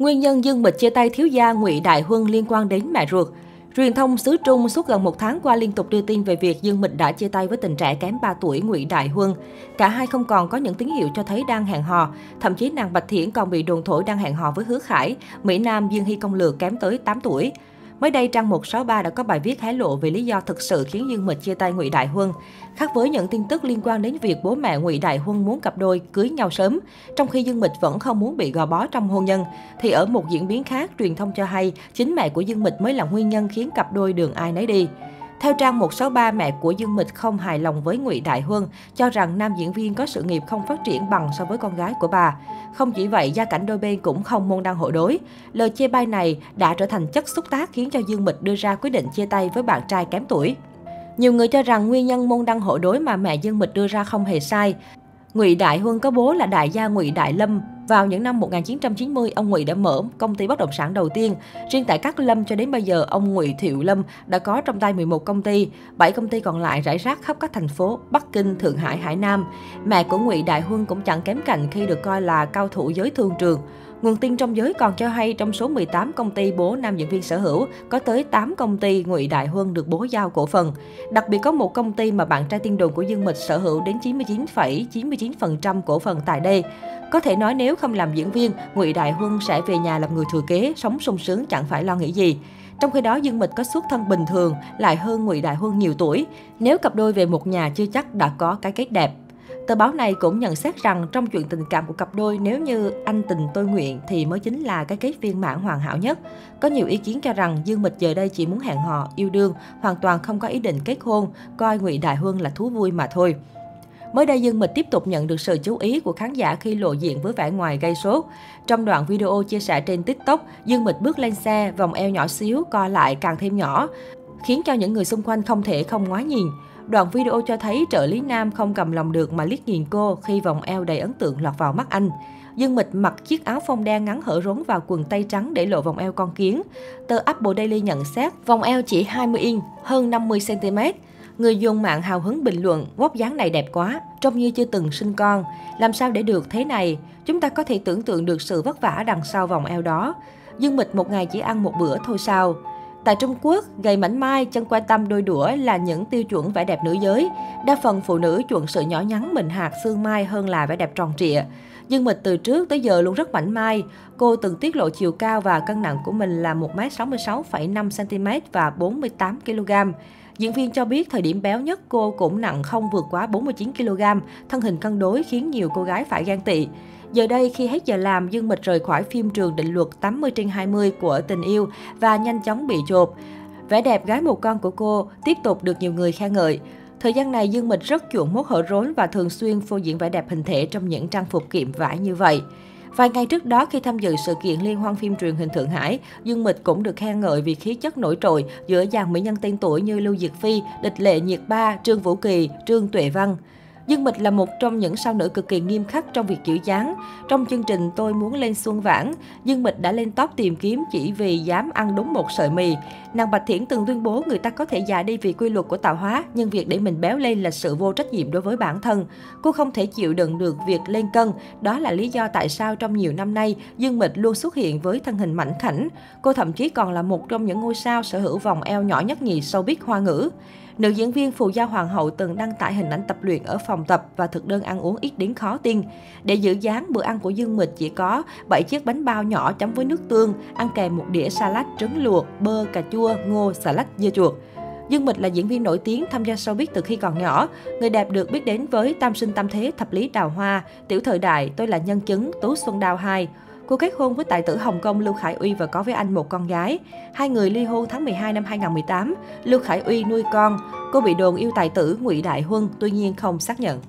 Nguyên nhân Dương Mịch chia tay thiếu gia Ngụy Đại Huân liên quan đến mẹ ruột. Truyền thông xứ Trung suốt gần một tháng qua liên tục đưa tin về việc Dương Mịch đã chia tay với tình trẻ kém 3 tuổi Ngụy Đại Huân. Cả hai không còn có những tín hiệu cho thấy đang hẹn hò. Thậm chí nàng Bạch Thiển còn bị đồn thổi đang hẹn hò với Hứa Khải, Mỹ Nam Dương Hy Công Lược kém tới 8 tuổi. Mới đây, trang 163 đã có bài viết hé lộ về lý do thực sự khiến Dương Mịch chia tay Ngụy Đại Huân. Khác với những tin tức liên quan đến việc bố mẹ Ngụy Đại Huân muốn cặp đôi cưới nhau sớm, trong khi Dương Mịch vẫn không muốn bị gò bó trong hôn nhân, thì ở một diễn biến khác, truyền thông cho hay chính mẹ của Dương Mịch mới là nguyên nhân khiến cặp đôi đường ai nấy đi. Theo trang 163, mẹ của Dương Mịch không hài lòng với Ngụy Đại Huân, cho rằng nam diễn viên có sự nghiệp không phát triển bằng so với con gái của bà. Không chỉ vậy, gia cảnh đôi bên cũng không môn đăng hộ đối. Lời chê bai này đã trở thành chất xúc tác khiến cho Dương Mịch đưa ra quyết định chia tay với bạn trai kém tuổi. Nhiều người cho rằng nguyên nhân môn đăng hộ đối mà mẹ Dương Mịch đưa ra không hề sai. Ngụy Đại Huân có bố là đại gia Ngụy Đại Lâm. Vào những năm 1990, ông Ngụy đã mở công ty bất động sản đầu tiên. Riêng tại Cát Lâm cho đến bây giờ, ông Ngụy Thiệu Lâm đã có trong tay 11 công ty, 7 công ty còn lại rải rác khắp các thành phố Bắc Kinh, Thượng Hải, Hải Nam. Mẹ của Ngụy Đại Huân cũng chẳng kém cạnh khi được coi là cao thủ giới thương trường. Nguồn tin trong giới còn cho hay trong số 18 công ty bố nam diễn viên sở hữu, có tới 8 công ty Ngụy Đại Huân được bố giao cổ phần. Đặc biệt có một công ty mà bạn trai tiên đồn của Dương Mịch sở hữu đến 99,99% cổ phần tại đây. Có thể nói nếu không làm diễn viên, Ngụy Đại Huân sẽ về nhà làm người thừa kế, sống sung sướng chẳng phải lo nghĩ gì. Trong khi đó, Dương Mịch có xuất thân bình thường, lại hơn Ngụy Đại Huân nhiều tuổi. Nếu cặp đôi về một nhà chưa chắc đã có cái kết đẹp. Tờ báo này cũng nhận xét rằng trong chuyện tình cảm của cặp đôi nếu như anh tình tôi nguyện thì mới chính là cái kết viên mãn hoàn hảo nhất. Có nhiều ý kiến cho rằng Dương Mịch giờ đây chỉ muốn hẹn hò, yêu đương, hoàn toàn không có ý định kết hôn, coi Ngụy Đại Hương là thú vui mà thôi. Mới đây Dương Mịch tiếp tục nhận được sự chú ý của khán giả khi lộ diện với vẻ ngoài gây sốt. Trong đoạn video chia sẻ trên TikTok, Dương Mịch bước lên xe, vòng eo nhỏ xíu co lại càng thêm nhỏ, khiến cho những người xung quanh không thể không ngoái nhìn. Đoạn video cho thấy trợ lý nam không cầm lòng được mà liếc nhìn cô khi vòng eo đầy ấn tượng lọt vào mắt anh. Dương Mịch mặc chiếc áo phông đen ngắn hở rốn vào quần tây trắng để lộ vòng eo con kiến. Tờ Apple Daily nhận xét vòng eo chỉ 20 inch, hơn 50 cm. Người dùng mạng hào hứng bình luận, vóc dáng này đẹp quá, trông như chưa từng sinh con. Làm sao để được thế này? Chúng ta có thể tưởng tượng được sự vất vả đằng sau vòng eo đó. Dương Mịch một ngày chỉ ăn một bữa thôi sao? Tại Trung Quốc, gầy mảnh mai, chân quay tâm đôi đũa là những tiêu chuẩn vẻ đẹp nữ giới. Đa phần phụ nữ chuộng sự nhỏ nhắn mịn hạt xương mai hơn là vẻ đẹp tròn trịa. Dương Mịch từ trước tới giờ luôn rất mảnh mai. Cô từng tiết lộ chiều cao và cân nặng của mình là 1m66,5cm và 48kg. Diễn viên cho biết thời điểm béo nhất cô cũng nặng không vượt quá 49kg, thân hình cân đối khiến nhiều cô gái phải ghen tị. Giờ đây, khi hết giờ làm, Dương Mịch rời khỏi phim trường định luật 80 trên 20 của tình yêu và nhanh chóng bị chộp. Vẻ đẹp gái một con của cô tiếp tục được nhiều người khen ngợi. Thời gian này, Dương Mịch rất chuộng mốt hở rốn và thường xuyên phô diễn vẻ đẹp hình thể trong những trang phục kiệm vải như vậy. Vài ngày trước đó khi tham dự sự kiện liên hoan phim truyền hình Thượng Hải, Dương Mịch cũng được khen ngợi vì khí chất nổi trội giữa dàn mỹ nhân tên tuổi như Lưu Diệt Phi, Địch Lệ Nhiệt Ba, Trương Vũ Kỳ, Trương Tuệ Văn. Dương Mịch là một trong những sao nữ cực kỳ nghiêm khắc trong việc giữ dáng. Trong chương trình Tôi muốn lên xuân vãng, Dương Mịch đã lên top tìm kiếm chỉ vì dám ăn đúng một sợi mì. Nàng Bạch Thiển từng tuyên bố người ta có thể già đi vì quy luật của tạo hóa, nhưng việc để mình béo lên là sự vô trách nhiệm đối với bản thân. Cô không thể chịu đựng được việc lên cân. Đó là lý do tại sao trong nhiều năm nay, Dương Mịch luôn xuất hiện với thân hình mảnh khảnh. Cô thậm chí còn là một trong những ngôi sao sở hữu vòng eo nhỏ nhất nhì showbiz hoa ngữ. Nữ diễn viên Phù Gia Hoàng hậu từng đăng tải hình ảnh tập luyện ở phòng tập và thực đơn ăn uống ít đến khó tin. Để giữ dáng, bữa ăn của Dương Mịch chỉ có 7 chiếc bánh bao nhỏ chấm với nước tương, ăn kèm một đĩa salad trứng luộc, bơ, cà chua, ngô, xà lách, dưa chuột. Dương Mịch là diễn viên nổi tiếng tham gia showbiz từ khi còn nhỏ. Người đẹp được biết đến với Tam sinh tam thế, thập lý đào hoa, tiểu thời đại, tôi là nhân chứng, Tú Xuân Đào 2. Cô kết hôn với tài tử Hồng Kông Lưu Khải Uy và có với anh một con gái. Hai người ly hôn tháng 12 năm 2018. Lưu Khải Uy nuôi con. Cô bị đồn yêu tài tử Ngụy Đại Huân, tuy nhiên không xác nhận.